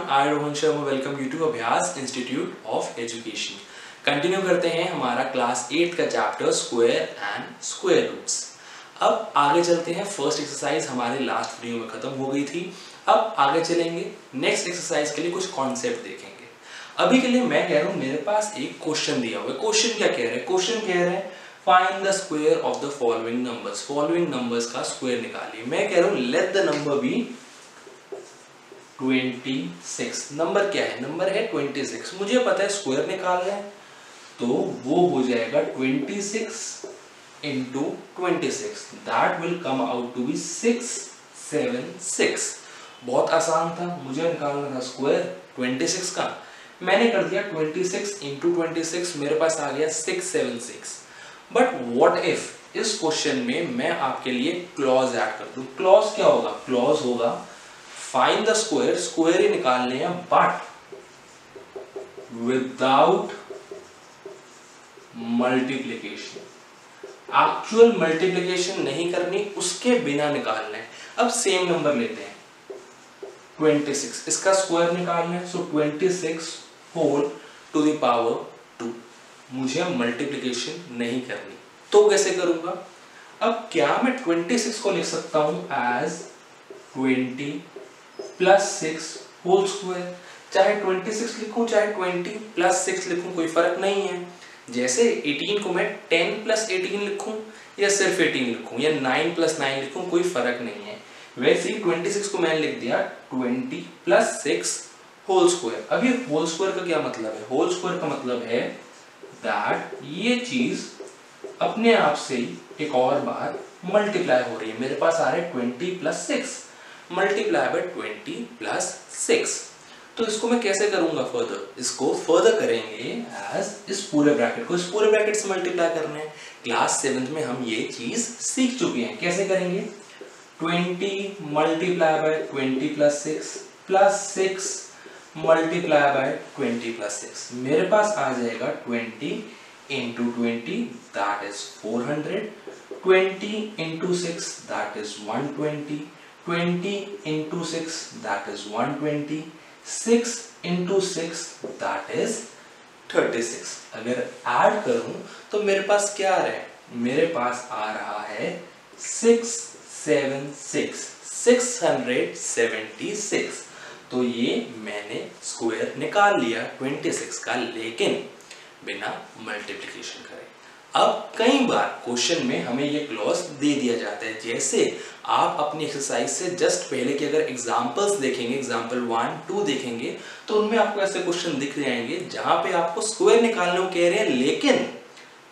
Everyone I Rohan Sharma welcome you to Abhyas institute of education continue करते हैं हमारा class eight का chapter square and square roots अब आगे चलते हैं फ़र्स्ट एक्सरसाइज हमारे लास्ट वीडियो में खत्म हो गई थी। अब आगे चलेंगे नेक्स्ट एक्सरसाइज के लिए कुछ कॉन्सेप्ट देखेंगे। अभी के लिए मैं कह रहा हूँ, मेरे पास एक क्वेश्चन दिया हुआ है। क्वेश्चन क्या कह रहा है? क्वेश्चन कह रहा है find the square of the following numbers following numbers का स्क्वायर निकालिए। मैं कह रहा हूँ let the number be 26 number क्या है? नंबर है 26 मुझे पता है स्क्वायर निकालना है तो वो हो जाएगा 26 six into twenty six. That will come out to be six seven six बहुत आसान था, मुझे निकालना था स्क्वायर 26 का। मैंने कर दिया 26 सिक्स इंटू ट्वेंटी सिक्स, मेरे पास आ गया 676 बट व्हाट इफ़ इस क्वेश्चन में मैं आपके लिए क्लॉज ऐड कर दूँ? क्लॉज क्या होगा? क्लॉज होगा फाइंड द स्क्वायर स्क्वायर ही निकालने हैं but without multiplication actual multiplication नहीं करनी, उसके बिना निकालना है। अब सेम नंबर लेते हैं। 26 इसका स्क्वायर निकालना है so 26 whole to the power 2 मुझे मल्टीप्लीकेशन नहीं करनी। तो कैसे करूँगा? अब क्या मैं 26 को लिख सकता हूँ as 20 plus six whole square चाहे 26 लिखूं, चाहे 20 प्लस सिक्स लिखूं, कोई फ़र्क नहीं है। जैसे 18 को मैं 10 प्लस एटीन लिखूं या सिर्फ़ 18 लिखूं या 9 प्लस नाइन लिखूं, कोई फ़र्क नहीं है। वैसे ही 26 को मैंने लिख दिया 20 प्लस सिक्स होल स्क्वायर ये होल स्क्वायर का क्या मतलब है? होल स्क्वायर का मतलब है दैट ये चीज़ अपने आप से ही एक और बार मल्टीप्लाई हो रही है। मेरे पास आ रहा है twenty plus six multiply by twenty plus six तो इसको मैं कैसे करूँगा फर्दर इसको फर्दर करेंगे एज इस पूरे ब्रैकेट को। इस पूरे ब्रैकेट से मल्टीप्लाई करना है। क्लास सेवेंथ में हम ये चीज़ सीख चुके हैं। कैसे करेंगे? 20 multiply by 20 plus six plus six multiply by 20 plus six मेरे पास आ जाएगा 20 into twenty that is 400 20 into six that is 120 20 into 6 that is 120 6 into 6 that is 36 अगर ऐड करूँ तो मेरे पास क्या आ रहा? है मेरे पास आ रहा है 676 676 तो ये मैंने स्क्वायर निकाल लिया 26 का, लेकिन बिना मल्टीप्लिकेशन करे। अब कई बार क्वेश्चन में हमें ये क्लॉज दे दिया जाता है, जैसे आप अपनी एक्सरसाइज से जस्ट पहले के अगर एग्जांपल्स देखेंगे एग्जांपल वन टू देखेंगे तो उनमें आपको ऐसे क्वेश्चन दिख जाएँगे जहाँ पे आपको स्क्वायर निकालने को कह रहे हैं, लेकिन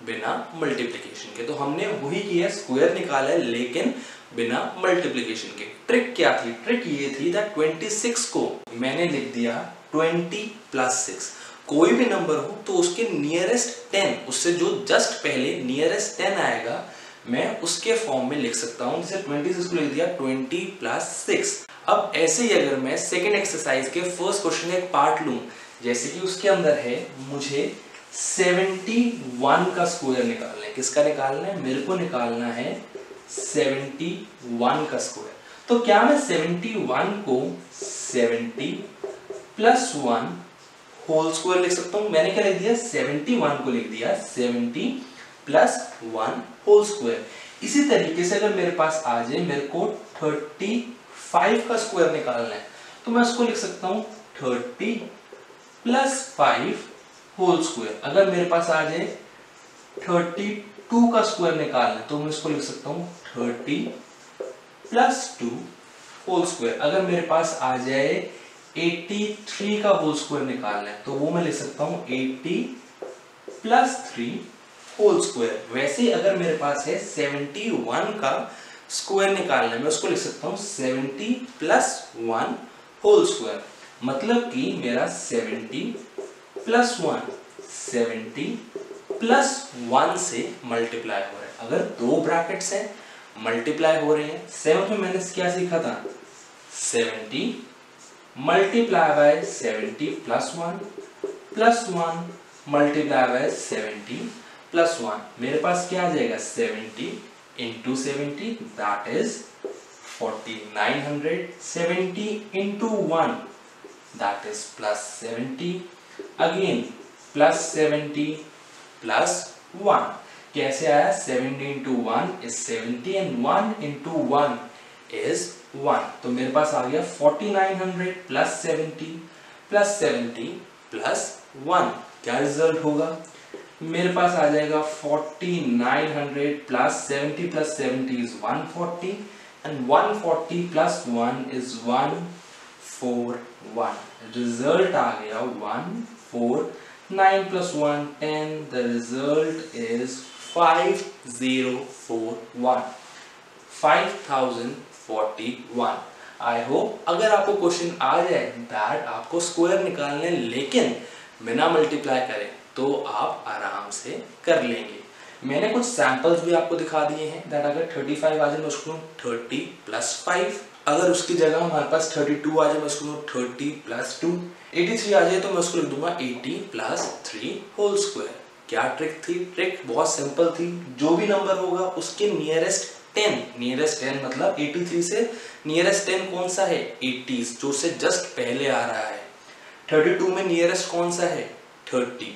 बिना मल्टीप्लीकेशन के। तो हमने वही किया स्क्वायर निकाला है, लेकिन बिना मल्टीप्लीकेशन के। ट्रिक क्या थी? ट्रिक ये थी दैट 26 को मैंने लिख दिया 20 प्लस सिक्स कोई भी नंबर हो तो उसके नियरेस्ट टेन उससे जो जस्ट पहले नियरेस्ट टेन आएगा, मैं उसके फॉर्म में लिख सकता हूँ। जैसे ट्वेंटी सिक्स को लिख दिया ट्वेंटी प्लस सिक्स अब ऐसे ही अगर मैं सेकेंड एक्सरसाइज के फ़र्स्ट क्वेश्चन एक पार्ट लू, जैसे कि उसके अंदर है, मुझे 71 का स्क्वायर निकालना है। किसका निकालना है? मेरे को निकालना है 71 का स्क्वायर तो क्या मैं 71 को 70 प्लस वन होल स्क्वायर लिख सकता हूँ। मैंने क्या लिख दिया? 71 को लिख दिया। 70 प्लस वन होल स्क्वायर इसी तरीके से अगर मेरे पास आ जाए, मेरे को 35 का स्क्वायर निकालना है तो मैं उसको लिख सकता हूँ 30 प्लस फाइव होल स्क्वायर अगर मेरे पास आ जाए 32 का स्क्वायर निकालना है तो मैं इसको लिख सकता हूँ 30 प्लस टू होल स्क्वायर अगर मेरे पास आ जाए 83 का होल स्क्वायर निकालना है तो वो मैं लिख सकता हूँ 80 प्लस थ्री होल स्क्वायर वैसे अगर मेरे पास है 71 का स्क्वायर निकालना है, मैं उसको लिख सकता हूँ 70 प्लस वन होल स्क्वायर मतलब कि मेरा 70 प्लस वन 70 प्लस वन से मल्टीप्लाई हो रहा है। अगर दो ब्रैकेट्स हैं मल्टीप्लाई हो रहे हैं सेवन में मैंने क्या सीखा था? 70 multiply by 70 plus 1 plus 1 multiply by 70 plus 1 मेरे पास क्या आ जाएगा? 70 into seventy that is 4970 into 1 that is plus 70 again, plus 70 plus 1 कैसे आया? 70 into 1 is 70 and 1 into is 1 तो मेरे पास आ गया 4900 plus 70 plus 70 plus 1 क्या रिज़ल्ट होगा मेरे पास आ जाएगा 4900 plus 70 plus 70 is 140 and 140 plus 1 is 141 result आ गया 149 plus 1 10 the result is 5041 5041 I hope अगर आपको क्वेश्चन आ जाए दैट आपको स्क्वायर निकालने लेकिन बिना मल्टीप्लाई करें तो आप आराम से कर लेंगे। मैंने कुछ सैंपल्स भी आपको दिखा दिए हैं दैट अगर 35 आ जाए मैं उसको 30 प्लस 5 अगर उसकी जगह हमारे पास 32 आ जाए मैं उसको 30 प्लस 2 83 आ जाए तो मैं उसको लिख दूँगा 80 प्लस 3 होल स्क्वायर क्या ट्रिक थी? ट्रिक बहुत सिंपल थी। जो भी नंबर होगा, उसके नियरेस्ट 10 नियरेस्ट 10 मतलब 83 से नियरेस्ट 10 कौन सा है? 80 जो से जस्ट पहले आ रहा है। 32 में नियरेस्ट कौन सा है? 30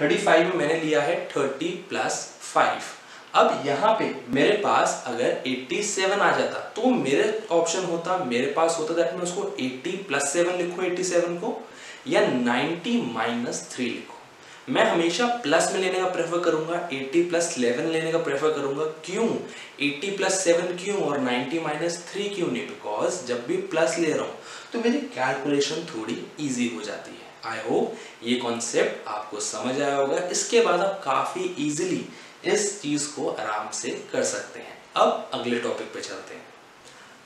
35 में मैंने लिया है 30 प्लस 5 अब यहाँ पे मेरे पास अगर 87 आ जाता तो मेरे ऑप्शन होता, मेरे पास होता दैट मैं उसको 80 प्लस सेवन लिखू 87 को, या 90 माइनस थ्री लिखू। मैं हमेशा प्लस में लेने का प्रेफर करूँगा 80 प्लस 11 लेने का प्रेफर करूँगा। क्यों? 80 प्लस सेवन क्यों और 90 माइनस थ्री क्यों नहीं? बिकॉज़ जब भी प्लस ले रहा हूँ तो मेरी कैलकुलेशन थोड़ी इजी हो जाती है। आई होप ये कॉन्सेप्ट आपको समझ आया होगा। इसके बाद आप काफ़ी इजीली इस चीज़ को आराम से कर सकते हैं। अब अगले टॉपिक पे चलते हैं।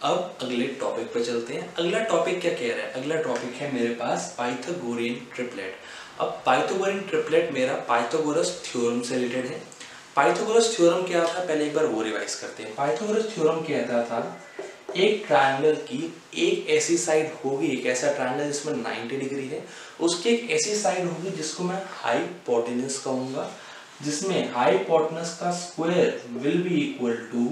अब अगले टॉपिक पे चलते हैं। अगला टॉपिक क्या कह रहा है? अगला टॉपिक है मेरे पास पाइथागोरियन ट्रिपलेट अब पाइथागोरियन ट्रिपलेट मेरा पाइथागोरस थ्योरम से रिलेटेड है। पाइथागोरस थ्योरम क्या था? पहले एक बार वो रिवाइज करते हैं। पाइथागोरस थ्योरम कहता था एक ट्रायंगल की एक ऐसी साइड होगी, एक ऐसा ट्रायंगल जिसमें 90 डिग्री है। उसकी एक ऐसी साइड होगी जिसको मैं हाइपोटेनस कहूँगा, जिसमें हाइपोटेनस का square will be equal to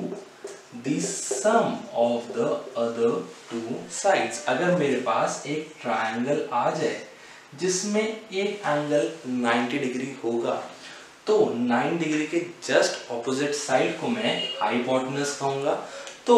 the sum of the other two sides अगर मेरे पास एक ट्रायंगल आ जाए जिसमें एक एंगल 90 डिग्री होगा। तो 9 डिग्री के जस्ट ऑपोजिट साइड को मैं हाइपोटेनस कहूँगा। तो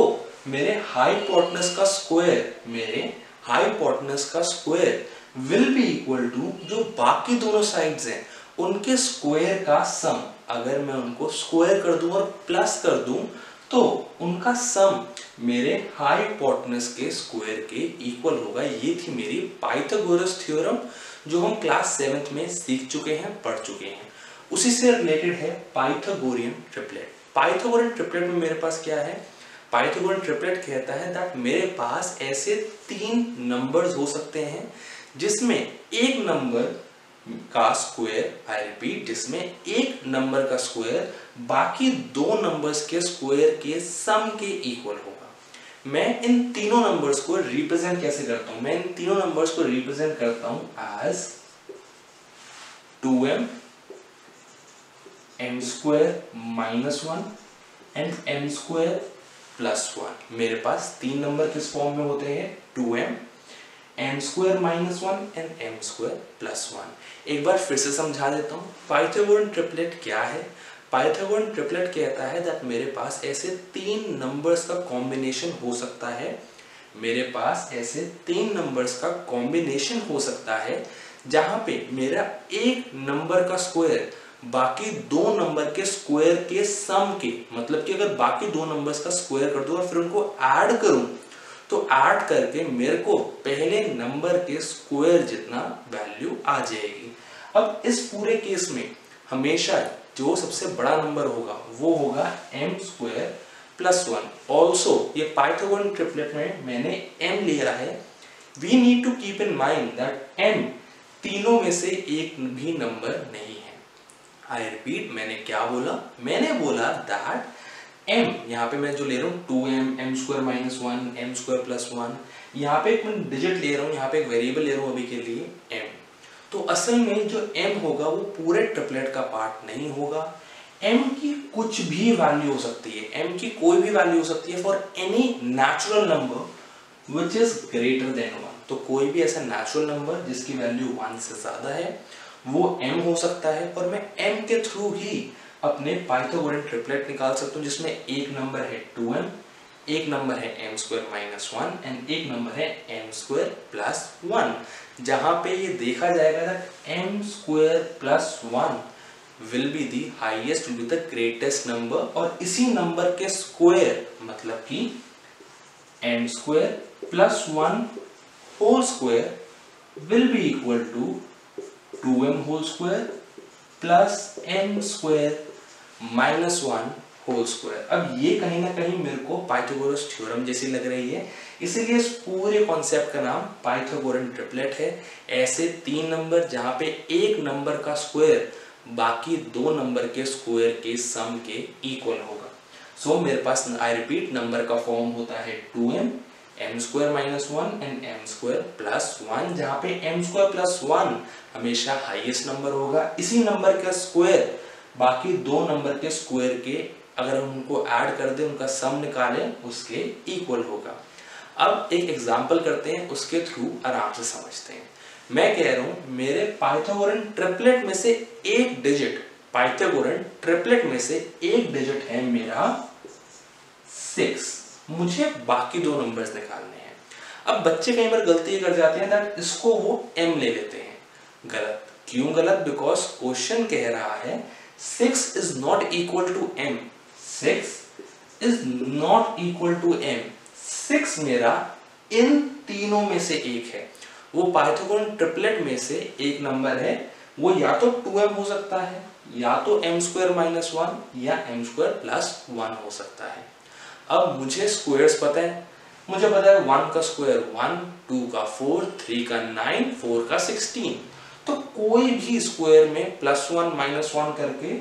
मेरे हाइपोटेनस का स्क्वायर मेरे हाइपोटेनस का square will be equal to जो बाकी दोनों साइड्स हैं, उनके स्क्वायर का सम अगर मैं उनको स्क्वायर कर दूँ और प्लस कर दूँ तो उनका सम मेरे हाइपोटेनस के स्क्वायर के इक्वल होगा। ये थी मेरी पाइथागोरस थ्योरम जो हम क्लास सेवेंथ में सीख चुके हैं, पढ़ चुके हैं। उसी से रिलेटेड है पाइथागोरियन ट्रिपलेट पाइथागोरियन ट्रिपलेट में मेरे पास क्या है? पाइथागोरियन ट्रिपलेट कहता है दैट मेरे पास ऐसे तीन नंबर्स हो सकते हैं, जिसमें एक नंबर का स्क्वायर आई रिपीट जिसमें एक नंबर का स्क्वायर बाकी दो नंबर्स के स्क्वायर के सम के इक्वल होगा। मैं इन तीनों नंबर्स को रिप्रेजेंट कैसे करता हूँ? मैं इन तीनों नंबर्स को रिप्रेजेंट करता हूँ as two m m square minus one and m square plus one मेरे पास तीन नंबर किस फॉर्म में होते हैं? Two m m square minus one and m square plus one एक बार फिर से समझा देता हूँ। पाइथागोरन ट्रिपलेट क्या है? पाइथागोरन ट्रिपलेट कहता है दैट मेरे पास ऐसे तीन नंबर्स का कॉम्बिनेशन हो सकता है। मेरे पास ऐसे तीन नंबर्स का कॉम्बिनेशन हो सकता है, जहाँ पे मेरा एक नंबर का स्क्वायर बाकी दो नंबर के स्क्वायर के सम के मतलब कि अगर बाकी दो नंबर्स का स्क्वायर कर दो और फिर उनको ऐड करूँ तो ऐड करके मेरे को पहले नंबर के स्क्वायर जितना वैल्यू आ जाएगी। अब इस पूरे केस में हमेशा जो सबसे बड़ा नंबर होगा, वो होगा m square plus one also ये पाइथागोरन ट्रिपलेट में मैंने एम लिया है. We need to keep in mind that m तीनों में से एक भी नंबर नहीं है. आई रिपीट मैंने क्या बोला? मैंने बोला दैट एम यहाँ पे मैं जो ले रहा हूँ two m m square minus one m square plus one यहाँ पे एक मैं डिजिट ले रहा हूँ, यहाँ पे एक वेरिएबल ले रहा हूँ अभी के लिए एम तो असल में जो एम होगा वो पूरे ट्रिपलेट का पार्ट नहीं होगा। एम की कुछ भी वैल्यू हो सकती है। एम की कोई भी वैल्यू हो सकती है for any natural number which is greater than one तो कोई भी ऐसा नेचुरल नंबर जिसकी वैल्यू वन से ज़्यादा है, वो m हो सकता है। और मैं m के थ्रू ही अपने पाइथागोरन ट्रिपलेट निकाल सकता हूँ, जिसमें एक नंबर है टू 2m एक नंबर है M square minus one and एक नंबर है एम स्क्वायर प्लस वन जहाँ पे ये देखा जाएगा that M square plus one will be the highest will be the greatest number और इसी नंबर के स्क्वायर मतलब कि M square plus one whole square will be equal to two M whole square plus M square minus one whole square अब ये कहीं ना कहीं मेरे को पाइथागोरस थ्योरम जैसी लग रही है। इसीलिए इस पूरे कॉन्सेप्ट का नाम पाइथागोरन ट्रिपलेट है। ऐसे तीन नंबर जहाँ पे एक नंबर का स्क्वायर बाकी दो नंबर के स्क्वायर के सम के इक्वल होगा। सो so, मेरे पास आई रिपीट नंबर का फॉर्म होता है two m m square minus one and m square plus one जहाँ पे एम स्क्वायर प्लस वन हमेशा हाईएस्ट नंबर होगा। इसी नंबर का स्क्वायर बाकी दो नंबर के स्क्वायर के अगर हम उनको ऐड कर दें, उनका सम निकालें, उसके इक्वल होगा। अब एक एग्ज़ाम्पल करते हैं, उसके थ्रू आराम से समझते हैं। मैं कह रहा हूँ, मेरे पाइथागोरन ट्रिपलेट में से एक डिजिट पाइथागोरन ट्रिपलेट में से एक डिजिट है मेरा सिक्स मुझे बाकी दो नंबर्स निकालने हैं। अब बच्चे कई बार गलती कर जाते हैं इसको वो एम ले लेते हैं। गलत। क्यों गलत? बिकॉज़ क्वेश्चन कह रहा है six is not equal to m six is not equal to m six मेरा इन तीनों में से एक है। वो पाइथागोरन ट्रिपलेट में से एक नंबर है। वो या तो टू एम हो सकता है, या तो एम स्क्वायर माइनस वन या एम स्क्वायर प्लस वन हो सकता है। अब मुझे स्क्वायर्स पता है। मुझे पता है वन का स्क्वायर वन टू का फोर थ्री का नाइन फोर का सिक्सटीन तो कोई भी स्क्वायर में प्लस वन माइनस वन करके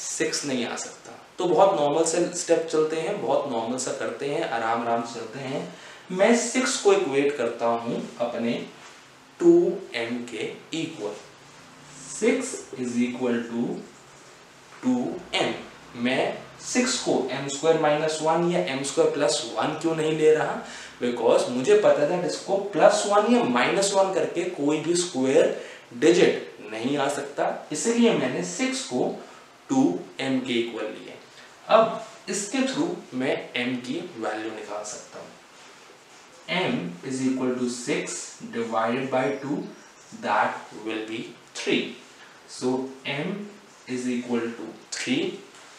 सिक्स नहीं आ सकता। तो बहुत नॉर्मल से स्टेप चलते हैं, बहुत नॉर्मल सा करते हैं, आराम आराम से चलते हैं। मैं सिक्स को इक्वेट करता हूँ अपने टू एम के equal six is equal to two m मैं सिक्स को एम स्क्वायर माइनस वन या एम स्क्वायर प्लस वन क्यों नहीं ले रहा? बिकॉज़ मुझे पता था इसको प्लस वन या माइनस वन करके कोई भी स्क्वायर डिजिट नहीं आ सकता। इसलिए मैंने सिक्स को टू एम के इक्वल लिया। अब इसके थ्रू मैं m की वैल्यू निकाल सकता हूँ। m is equal to six divided by two that will be three so m is equal to three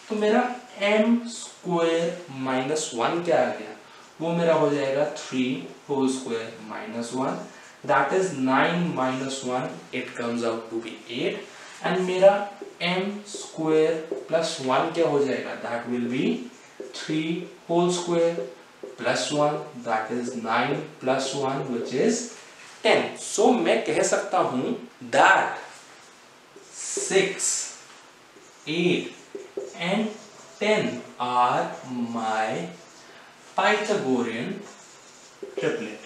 तो मेरा m स्क्वायर माइनस वन क्या आ गया? वो मेरा हो जाएगा three whole square minus one that is nine minus one it comes out to be eight and मेरा एम स्क्वेर प्लस वन क्या हो जाएगा? That will be three whole square plus one that is nine plus one which is ten so मैं कह सकता हूँ that six eight and ten are my Pythagorean triplet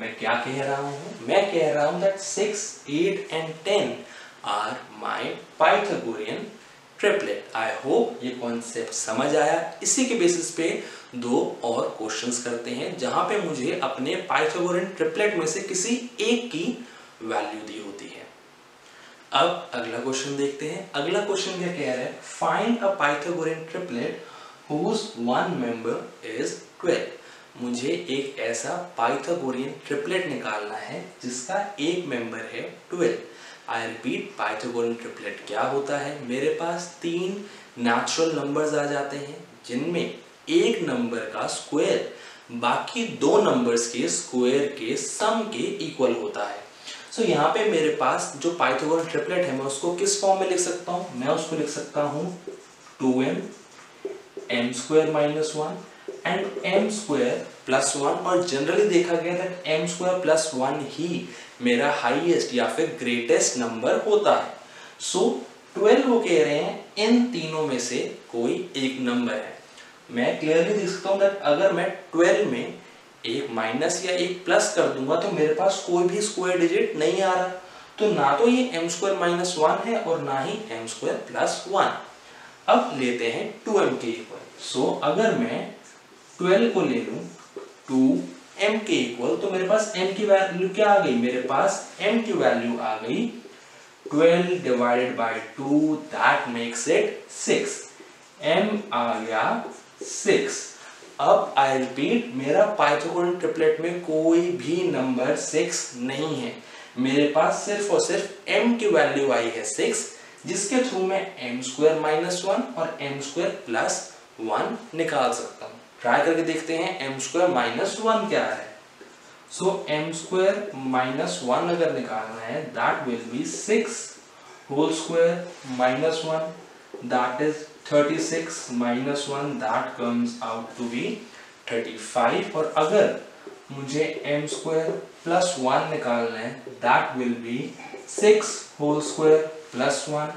मैं क्या कह रहा हूँ? मैं कह रहा हूँ that six eight and ten are my Pythagorean triplet I hope ये कॉन्सेप्ट समझ आया। इसी के बेसिस पे दो और क्वेश्चंस करते हैं, जहाँ पे मुझे अपने पाइथागोरियन ट्रिपलेट में से किसी एक की वैल्यू दी होती है। अब अगला क्वेश्चन देखते हैं। अगला क्वेश्चन क्या कह रहा है? Find a Pythagorean triplet whose one member is 12 मुझे एक ऐसा पाइथागोरियन ट्रिपलेट निकालना है जिसका एक मेंबर है 12 आई रिपीट पाइथागोरन ट्रिपलेट क्या होता है? मेरे पास तीन नेचुरल नंबर्स आ जाते हैं जिनमें एक नंबर का स्क्वायर बाकी दो नंबर्स के स्क्वायर के सम के इक्वल होता है। सो so, यहाँ पे मेरे पास जो पाइथागोरन ट्रिपलेट है मैं उसको किस फॉर्म में लिख सकता हूँ? मैं उसको लिख सकता हूँ two m m square minus one and m square plus one और जनरली देखा गया that m square plus one ही मेरा हाईएस्ट या फिर ग्रेटेस्ट नंबर होता है। सो so, 12 वो कह रहे हैं इन तीनों में से कोई एक नंबर है। मैं क्लियरली देख सकता हूँ दैट अगर मैं 12 में एक माइनस या एक प्लस कर दूँगा तो मेरे पास कोई भी स्क्वायर डिजिट नहीं आ रहा। तो ना तो ये एम स्क्वायर माइनस वन है और ना ही एम स्क्वायर प्लस वन अब लेते हैं टू एम के इक्वल सो अगर मैं ट्वेल्व को ले लू टू m के इक्वल तो मेरे पास m की वैल्यू क्या आ गई? मेरे पास m की वैल्यू आ गई 12 divided by 2 that makes it 6 m आ गया 6 अब आई रिपीट मेरा पाइथागोरन ट्रिपलेट में कोई भी नंबर 6 नहीं है। मेरे पास सिर्फ़ और सिर्फ़ m की वैल्यू आई है 6 जिसके थ्रू मैं m स्क्वायर माइनस वन और m स्क्वायर प्लस वन निकाल सकता हूँ। ट्राई करके देखते हैं एम स्क्वायर माइनस वन क्या है? So m square minus one अगर निकालना है that will be six whole square minus one that is thirty six minus one that comes out to be thirty five और अगर मुझे एम स्क्वायर प्लस वन निकालना है that will be six whole square plus one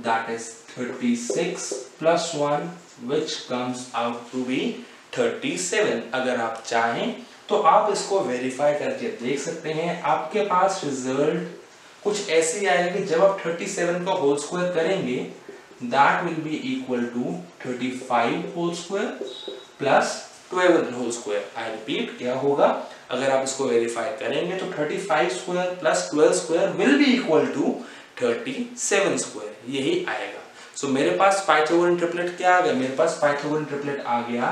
that is thirty six plus one which comes out to be 37 अगर आप चाहें तो आप इसको वेरीफाई करके देख सकते हैं। आपके पास रिज़ल्ट कुछ ऐसे आएगा जब आप 37 का होल स्क्वायर करेंगे that will be equal to 35 whole square plus 12 whole square I repeat क्या होगा? अगर आप इसको वेरीफाई करेंगे तो 35 square plus 12 square will be equal to 37 square यही आएगा। सो so, मेरे पास पाइथागोरन ट्रिपलेट क्या आ गया? मेरे पास पाइथागोरन ट्रिपलेट आ गया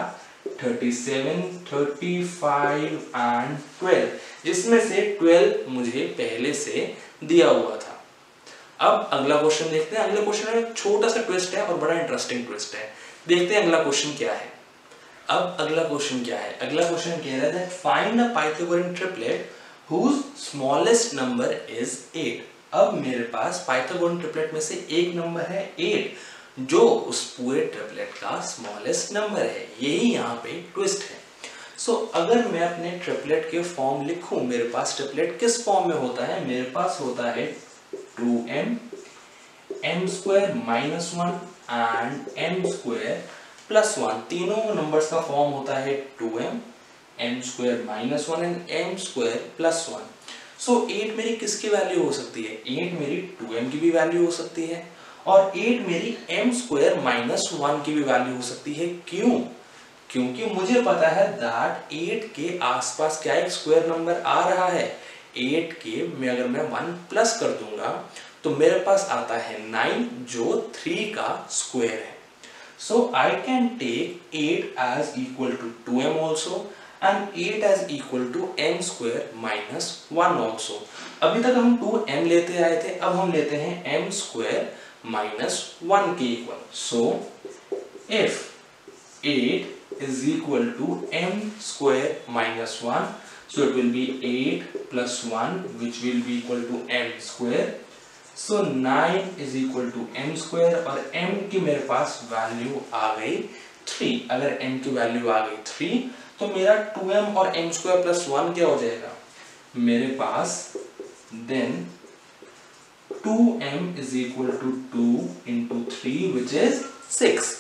37, 35 एंड 12 जिसमें से 12 मुझे पहले से दिया हुआ था। अब अगला क्वेश्चन देखते हैं। अगले क्वेश्चन में छोटा सा ट्विस्ट है और बड़ा इंटरेस्टिंग ट्विस्ट है। देखते हैं अगला क्वेश्चन क्या है। अब अगला क्वेश्चन क्या है? अगला क्वेश्चन कह रहा है find a Pythagorean triplet whose smallest number is 8 अब मेरे पास पाइथागोरन ट्रिपलेट में से एक नंबर है 8 जो उस पूरे ट्रिपलेट का स्मॉलेस्ट नंबर है। यही यहाँ पे ट्विस्ट है। सो so, अगर मैं अपने ट्रिपलेट के फॉर्म लिखूं मेरे पास ट्रिपलेट किस फॉर्म में होता है? मेरे पास होता है two m m square minus one and m square plus one तीनों नंबर्स का फॉर्म होता है two m m square minus one and m square plus one so eight मेरी किसकी वैल्यू हो सकती है? एट मेरी टू एम की भी वैल्यू हो सकती है। और एट मेरी एम स्क्वायर माइनस वन की भी वैल्यू हो सकती है। क्यों? क्योंकि मुझे पता है दैट एट के आसपास क्या एक स्क्वायर नंबर आ रहा है। एट के में अगर मैं वन प्लस कर दूँगा तो मेरे पास आता है नाइन जो थ्री का स्क्वायर है। So I can take eight as equal to two m also and eight as equal to m square minus one also अभी तक हम टू एम लेते आए थे, अब हम लेते हैं m square minus 1 k equal. So, if 8 is equal to m square minus 1, so it will be 8 plus 1 which will be equal to m square. So 9 is equal to m square और m की मेरे पास value आ गई 3 अगर m की value आ गई 3 तो मेरा 2m और m स्क्वायर प्लस वन क्या हो जाएगा मेरे पास then 2m is equal to 2 into 3 which is 6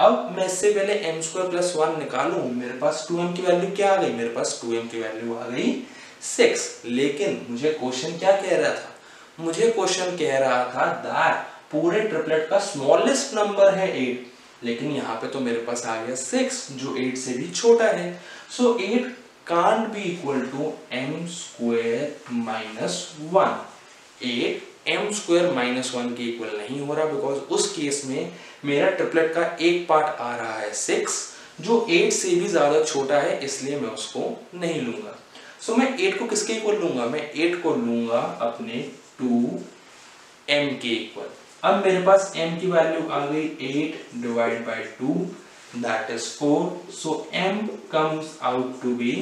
अब मैं इससे पहले m स्क्वायर प्लस वन निकालू, मेरे पास 2m की वैल्यू क्या आ गई? मेरे पास 2m की वैल्यू आ गई 6 लेकिन मुझे क्वेश्चन क्या कह रहा था? मुझे क्वेश्चन कह रहा था दैट पूरे ट्रिपलेट का स्मॉलेस्ट नंबर है 8 लेकिन यहाँ पे तो मेरे पास आ गया 6 जो 8 से भी छोटा है. So 8 can't be equal to m square minus 1 8 m square minus one के इक्वल नहीं हो रहा बिकॉज़ उस केस में मेरा ट्रिपलेट का एक पार्ट आ रहा है सिक्स जो एट से भी ज़्यादा छोटा है इसलिए मैं उसको नहीं लूँगा। सो so, मैं एट को किसके इक्वल लूँगा? मैं एट को लूँगा अपने टू एम के इक्वल अब मेरे पास m की वैल्यू आ गई eight divide by two that is four so m comes out to be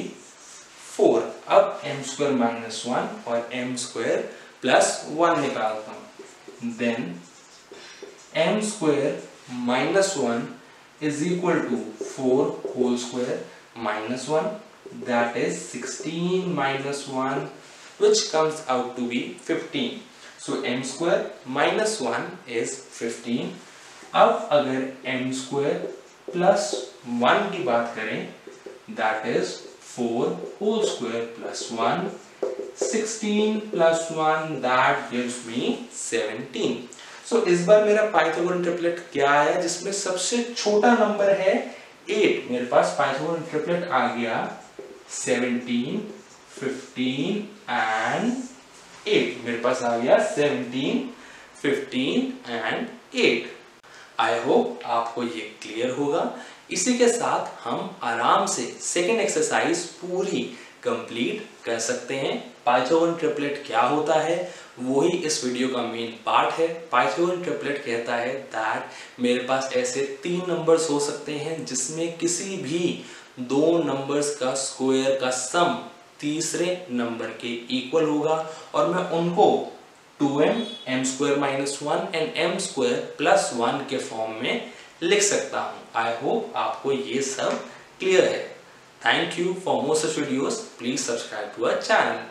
four अब m स्क्वायर माइनस वन और m स्क्वायर प्लस वन निकालता हूँ then m square minus one is equal to four whole square minus one that is sixteen minus one which comes out to be 15 so, m square minus 1 is 15 अब अगर m square plus 1 की बात करें, that is 4 whole square plus 1 16 plus 1 that gives me 17 so इस बार मेरा Pythagorean triplet क्या आया जिसमें सबसे छोटा नंबर है 8 मेरे पास पाइथागोरन ट्रिपलेट आ गया सेवनटीन फिफ्टीन एंड एट मेरे पास आ गया seventeen fifteen and eight I hope आपको ये क्लियर होगा। इसी के साथ हम आराम से सेकेंड एक्सरसाइज पूरी कंप्लीट कर सकते हैं। पाइथागोरन ट्रिपलेट क्या होता है, वही इस वीडियो का मेन पार्ट है। पाइथागोरन ट्रिपलेट कहता है दैट मेरे पास ऐसे तीन नंबर्स हो सकते हैं, जिसमें किसी भी दो नंबर्स का स्क्वायर का सम तीसरे नंबर के इक्वल होगा और मैं उनको 2m m square minus one and m square plus one के फॉर्म में लिख सकता हूँ। आई होप आपको ये सब क्लियर है। Thank you for more such videos please subscribe to our channel